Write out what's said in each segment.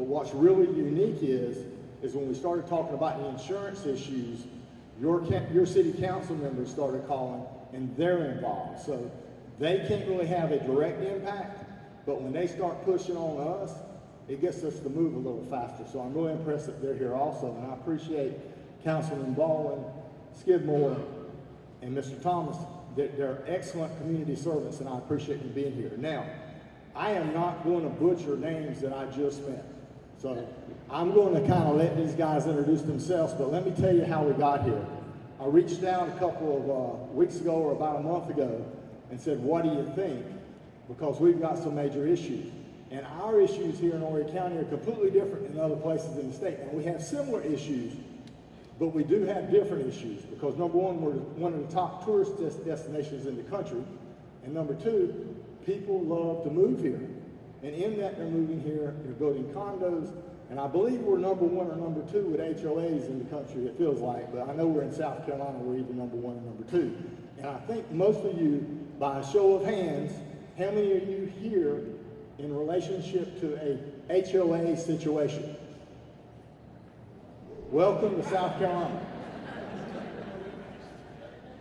But what's really unique is, is when we started talking about the insurance issues, your, your city council members started calling and they're involved. So they can't really have a direct impact, but when they start pushing on us, it gets us to move a little faster. So I'm really impressed that they're here also, and I appreciate Councilman Baldwin, Skidmore, and Mr. Thomas. They're, they're excellent community servants, and I appreciate you being here. Now, I am not going to butcher names that I just met. So I'm going to kind of let these guys introduce themselves, but let me tell you how we got here. I reached out a couple of uh, weeks ago or about a month ago and said, what do you think? Because we've got some major issues. And our issues here in Horry County are completely different than other places in the state. And we have similar issues, but we do have different issues because number one, we're one of the top tourist des- destinations in the country. And number two, people love to move here. And in that they're moving here, they're building condos. And I believe we're number one or number two with HOAs in the country, it feels like. But I know we're in South Carolina, we're either number one or number two. And I think most of you, by a show of hands, how many of you here in relationship to a HOA situation? Welcome to South Carolina.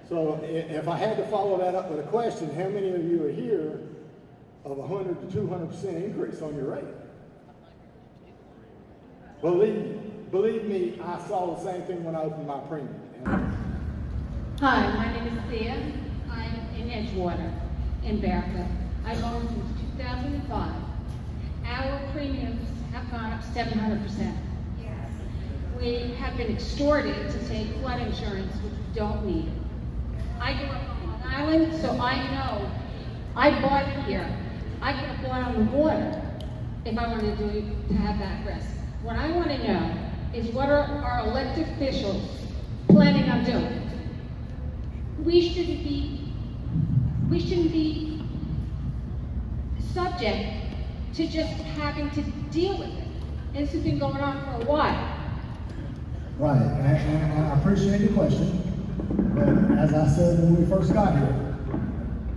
So if I had to follow that up with a question, how many of you are here of hundred to two hundred percent increase on your rate? Believe, believe me, I saw the same thing when I opened my premium. Hi, my name is Thea. I'm in Edgewater, in Barker. I've owned since 2005. Our premiums have gone up 700%. We have been extorted to take flood insurance, which we don't need. I grew up on Long Island, so I know, I bought here. I have bought on the water if I wanted to do, to have that risk. What I want to know is what are our elected officials planning on doing? we shouldn't be, we shouldn't be subject to just having to deal with it. And this has been going on for a while. Right, and, and I appreciate the question, but as I said when we first got here,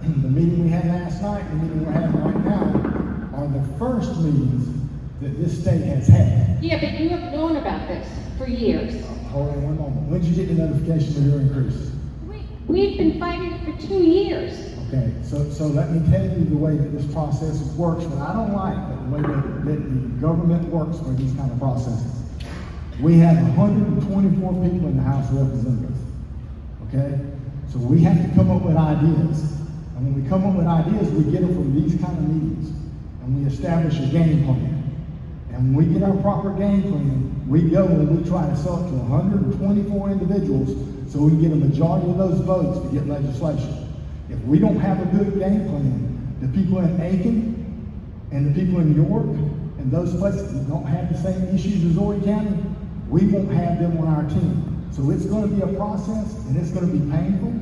the meeting we had last night, the meeting we're having right now, are the first meetings that this state has had. Yeah, but you have known about this for years. Uh, hold on one moment. When did you get the notification of your increase? We, we've been fighting it for two years. Okay, so, so let me tell you the way that this process works, what I don't like, the way that, that the government works for these kind of processes. We have hundred and twenty-four people in the House of Representatives, okay? So we have to come up with ideas. And when we come up with ideas, we get them from these kind of meetings. And we establish a game plan. And when we get our proper game plan, we go and we try to sell it to hundred and twenty-four individuals so we can get a majority of those votes to get legislation. If we don't have a good game plan, the people in Aiken and the people in York and those places that don't have the same issues as Horry County, we won't have them on our team. So it's going to be a process and it's going to be painful,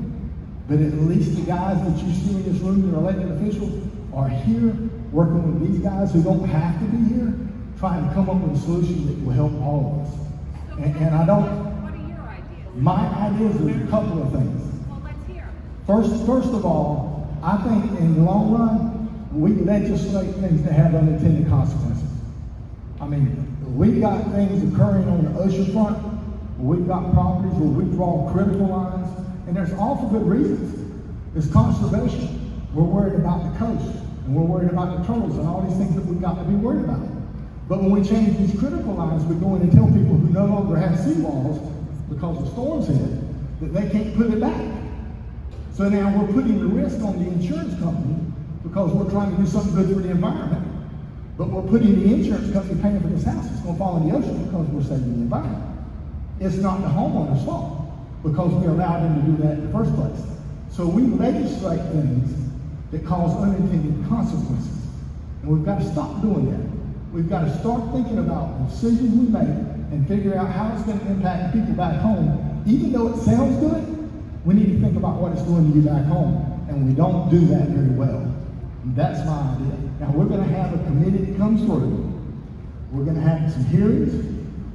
but at least the guys that you see in this room that are elected officials are here working with these guys who don't have to be here, trying to come up with a solution that will help all of us. And, and I don't, What are your ideas? my ideas are a couple of things. Well, let's hear. First, first of all, I think in the long run, we legislate things that have unintended consequences. I mean, we've got things occurring on the ocean front. We've got properties where we draw critical lines, and there's for good reasons. It's conservation. We're worried about the coast, and we're worried about the turtles and all these things that we've got to be worried about. But when we change these critical lines, we go in and tell people who no longer have seawalls because the storms hit that they can't put it back. So now we're putting the risk on the insurance company because we're trying to do something good for the environment. But we're putting the insurance company paying for this house. It's going to fall in the ocean because we're saving the environment. It's not the homeowner's fault because we allowed them to do that in the first place. So we legislate things that cause unintended consequences. And we've got to stop doing that. We've got to start thinking about the decisions we make and figure out how it's going to impact people back home. Even though it sounds good, we need to think about what it's doing to you back home. And we don't do that very well. And that's my idea. Now we're going to have a committee that comes through. We're going to have some hearings.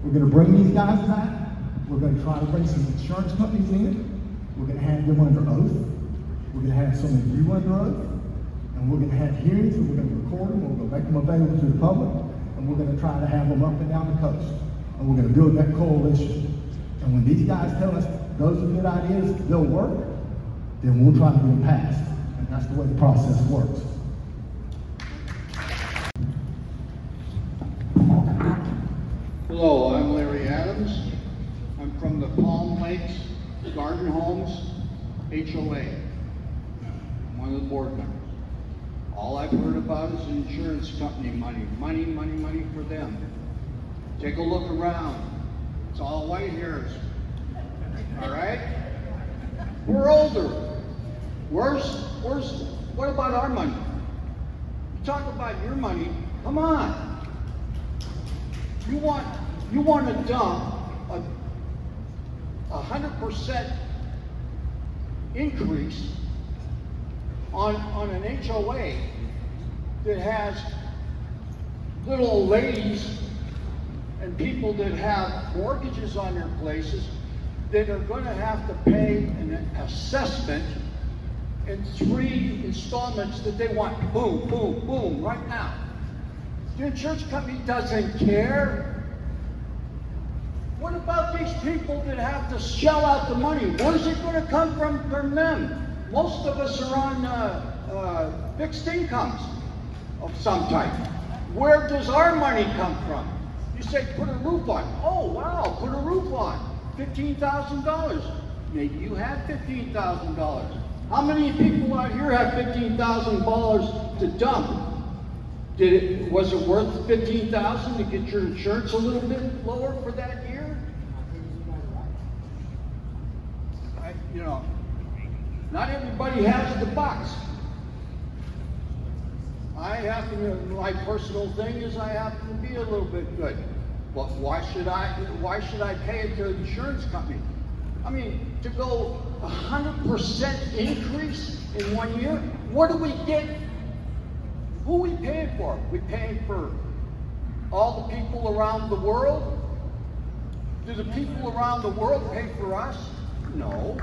We're going to bring these guys back. We're going to try to bring some insurance companies in. We're going to have them under oath. We're going to have some of you under oath. And we're going to have hearings and we're going to record them. We're going to make them available to the public. And we're gonna try to have them up and down the coast. And we're gonna build that coalition. And when these guys tell us those are good ideas, they'll work, then we'll try to get them passed. And that's the way the process works. Hello, I'm Larry Adams. I'm from the Garden Homes HOA. I'm one of the board members. All I've heard about is insurance company money, money, money, money for them. Take a look around. It's all white hairs. All right? We're older. Where's, where's, what about our money? You talk about your money, come on. You want, you want to dump a, a hundred percent increase on, on an HOA that has little old ladies and people that have mortgages on their places that are gonna have to pay an assessment in three installments that they want boom, boom, boom, right now. The insurance company doesn't care. What about these people that have to shell out the money? Where's it going to come from for them? Most of us are on uh, uh, fixed incomes of some type. Where does our money come from? You say put a roof on. Oh wow, put a roof on. Fifteen thousand dollars. Maybe you have fifteen thousand dollars. How many people out here have fifteen thousand dollars to dump? Did it, was it worth fifteen thousand to get your insurance a little bit lower for that year? I, you know, not everybody has the bucks. I happen to, my personal thing is I happen to be a little bit good. But why should I, why should I pay it to an insurance company? I mean, to go hundred percent increase in one year, what do we get who are we paying for? We paying for all the people around the world? Do the people around the world pay for us? No.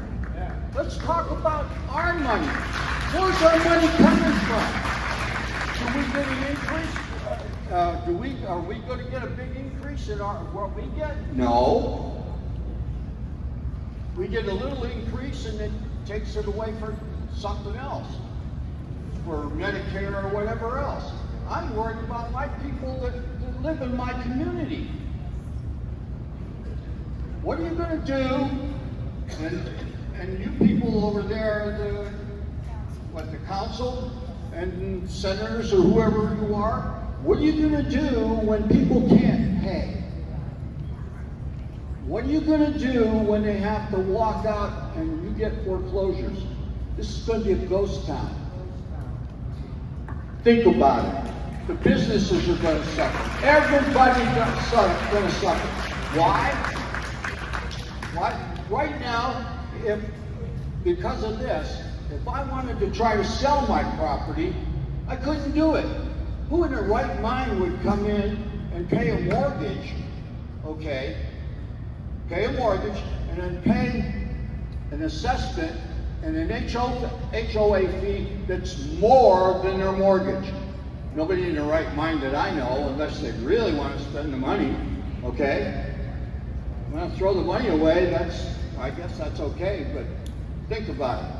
Let's talk about our money. Where's our money coming from? Do we get an increase? Uh, do we, are we gonna get a big increase in our, what we get? No. We get a little increase and it takes it away for something else for Medicare or whatever else. I'm worried about my people that, that live in my community. What are you going to do? And, and you people over there, the, what, the council and senators or whoever you are, what are you going to do when people can't pay? What are you going to do when they have to walk out and you get foreclosures? This is going to be a ghost town. Think about it. The businesses are going to suffer. Everybody's going to suffer. Why? Why? Right now, if because of this, if I wanted to try to sell my property, I couldn't do it. Who in their right mind would come in and pay a mortgage, okay, pay a mortgage, and then pay an assessment and an HOA fee that's more than their mortgage. Nobody in their right mind that I know, unless they really want to spend the money, okay? I'm to throw the money away, that's, I guess that's okay, but think about it.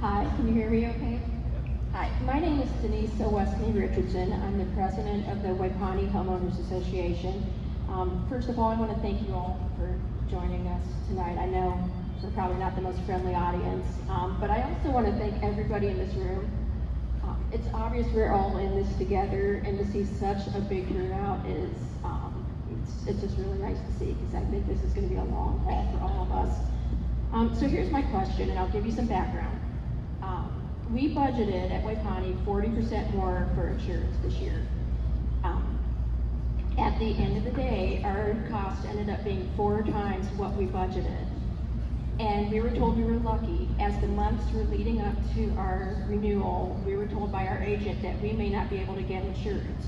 Hi, can you hear me okay? Hi, my name is Denise Westney Richardson. I'm the president of the Waipawnee Homeowners Association. Um, first of all, I want to thank you all for joining us tonight. I know we're probably not the most friendly audience, um, but I also want to thank everybody in this room. It's obvious we're all in this together, and to see such a big turnout is um, it's, it's just really nice to see because I think this is going to be a long haul for all of us. Um, so here's my question, and I'll give you some background. Um, we budgeted at Waipawnee 40% more for insurance this year. Um, at the end of the day, our cost ended up being four times what we budgeted. And we were told we were lucky. As the months were leading up to our renewal, we were told by our agent that we may not be able to get insurance.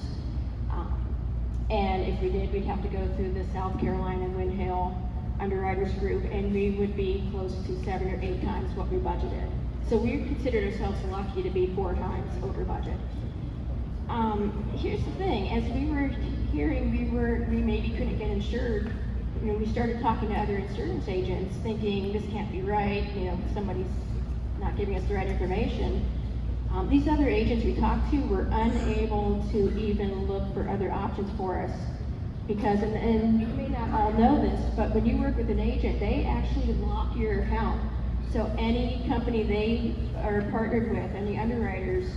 Um, and if we did, we'd have to go through the South Carolina Wind Hail underwriters group, and we would be close to seven or eight times what we budgeted. So we considered ourselves lucky to be four times over budget. Um, here's the thing, as we were hearing, we were, we maybe couldn't get insured. You know, we started talking to other insurance agents, thinking this can't be right, you know, somebody's not giving us the right information. Um, these other agents we talked to were unable to even look for other options for us. Because, and, and you may not all know this, but when you work with an agent, they actually lock your account. So any company they are partnered with, any underwriters,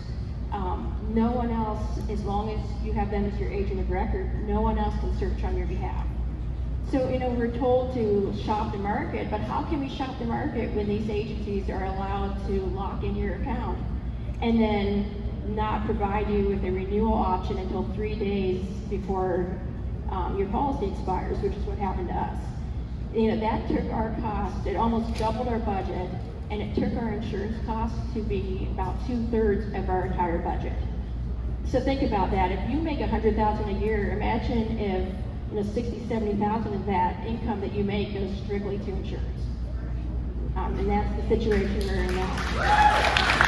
um, no one else, as long as you have them as your agent of record, no one else can search on your behalf. So, you know, we're told to shop the market, but how can we shop the market when these agencies are allowed to lock in your account and then not provide you with a renewal option until three days before um, your policy expires, which is what happened to us. You know, that took our cost, it almost doubled our budget, and it took our insurance costs to be about two-thirds of our entire budget. So think about that. If you make a hundred thousand a year, imagine if you know sixty, seventy thousand of that income that you make goes strictly to insurance. Um, and that's the situation we're in now.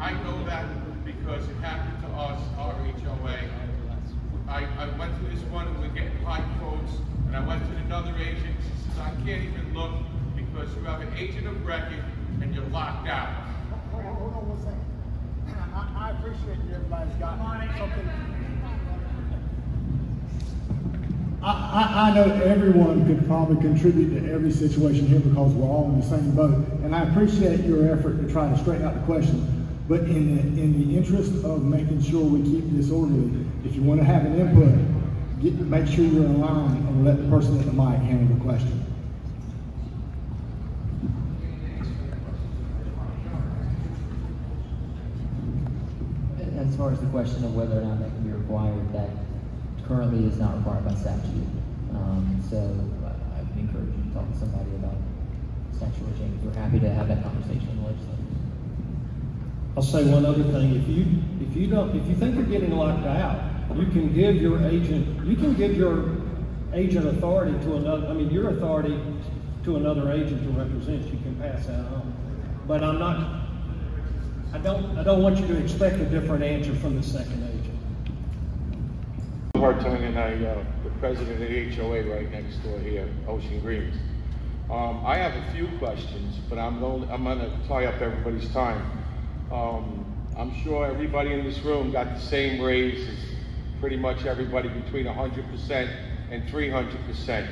I know that because it happened to us, our HOA. I, I went to this one and we're getting high quotes, and I went to another agent, she says, I can't even look because you have an agent of record and you're locked out. I, I appreciate everybody's got something. I, I, I know everyone could probably contribute to every situation here because we're all in the same boat. And I appreciate your effort to try to straighten out the question. But in the, in the interest of making sure we keep this orderly, if you want to have an input, get, make sure you're in line and let the person at the mic handle the question. As far as the question of whether or not that can be required, that currently is not required by statute. Um, so I would encourage you to talk to somebody about statutory changes. We're happy to have that conversation in the legislature. I'll say one other thing, if you, if you don't, if you think you're getting locked out, you can give your agent, you can give your agent authority to another, I mean, your authority to another agent to represent, you can pass that on. But I'm not, I don't, I don't want you to expect a different answer from the second agent. Hartung and I, uh, the president of the HOA right next door here, Ocean Greens. Um, I have a few questions, but I'm going, I'm gonna tie up everybody's time. Um, I'm sure everybody in this room got the same raise as pretty much everybody between hundred percent and three hundred percent.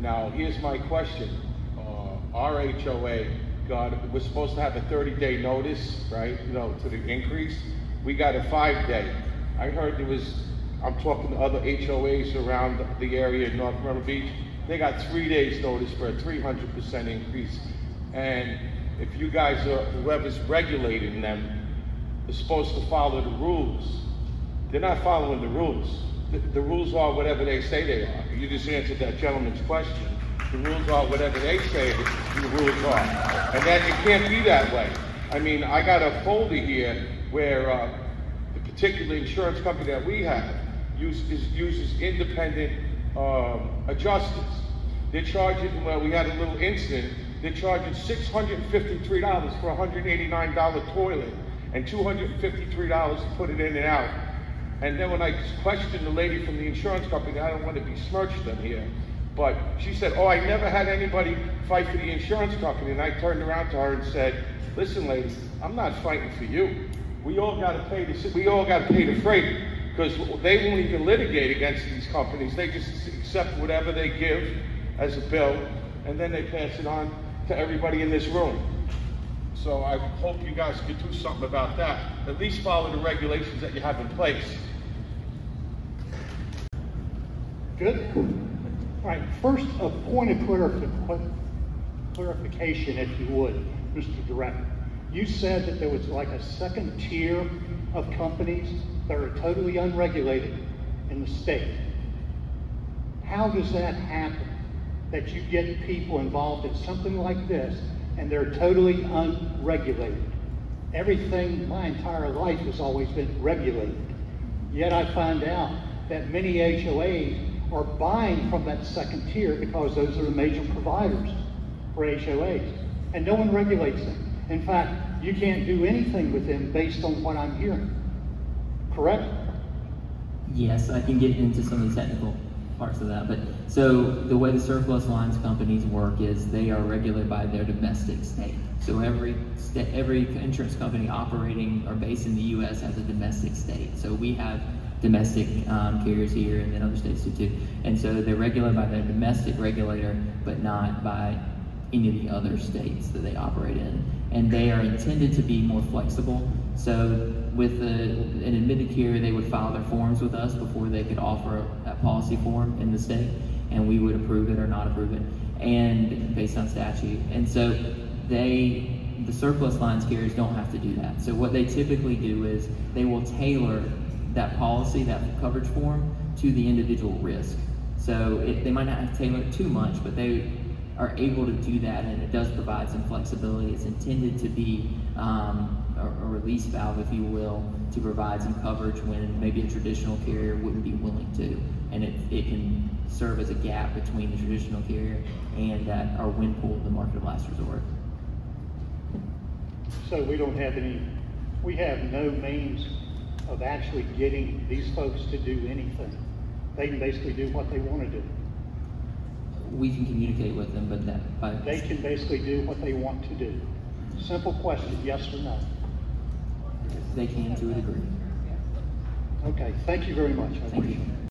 Now, here's my question. Uh, our HOA got, we're supposed to have a thirty-day notice, right, you know, to the increase. We got a five-day. I heard there was, I'm talking to other HOAs around the area in North Myrtle Beach. They got three days notice for a three hundred percent increase. And if you guys are, whoever's regulating them is supposed to follow the rules, they're not following the rules. The, the rules are whatever they say they are. You just answered that gentleman's question. The rules are whatever they say the, rules are. And that it can't be that way. I mean, I got a folder here where uh, the particular insurance company that we have use, is, uses independent um, adjusters. They're charging, well, we had a little incident, they're charging $653 for a $189 toilet and $253 to put it in and out. And then when I questioned the lady from the insurance company, I don't want to besmirch them here, but she said, oh, I never had anybody fight for the insurance company. And I turned around to her and said, listen, lady, I'm not fighting for you. We all got to pay the, we all got to pay the freight because they won't even litigate against these companies. They just accept whatever they give as a bill and then they pass it on to everybody in this room. So I hope you guys could do something about that. At least follow the regulations that you have in place. Good. Right, first, a point of clarifi- clarification, if you would, Mr. Director. You said that there was like a second tier of companies that are totally unregulated in the state. How does that happen? That you get people involved in something like this and they're totally unregulated? Everything, my entire life has always been regulated. Yet I find out that many HOAs are buying from that second tier because those are the major providers. for HOAs, and no one regulates them. In fact, you can't do anything with them based on what I'm hearing. Correct? Yes, I can get into some of the technical parts of that, but, so the way the surplus lines companies work is they are regulated by their domestic state. So every sta- every insurance company operating or based in the US has a domestic state. So we have domestic um, carriers here and then other states do too. And so they're regulated by their domestic regulator, but not by any of the other states that they operate in. And they are intended to be more flexible. So with the, an admitted carrier, they would file their forms with us before they could offer that policy form in the state, and we would approve it or not approve it, and based on statute. And so they, the surplus lines carriers don't have to do that. So what they typically do is they will tailor that policy, that coverage form, to the individual risk. So they might not have to tailor it too much, but they are able to do that, and it does provide some flexibility. It's intended to be um, a, a release valve, if you will, to provide some coverage when maybe a traditional carrier wouldn't be willing to, and it, it can serve as a gap between the traditional carrier and that our wind pool, the market of last resort. So we don't have any, we have no means of actually getting these folks to do anything. They can basically do what they want to do. We can communicate with them, but that by They can basically do what they want to do. Simple question, yes or no? they can to a degree. Okay, thank you very much. I Thank appreciate you. it.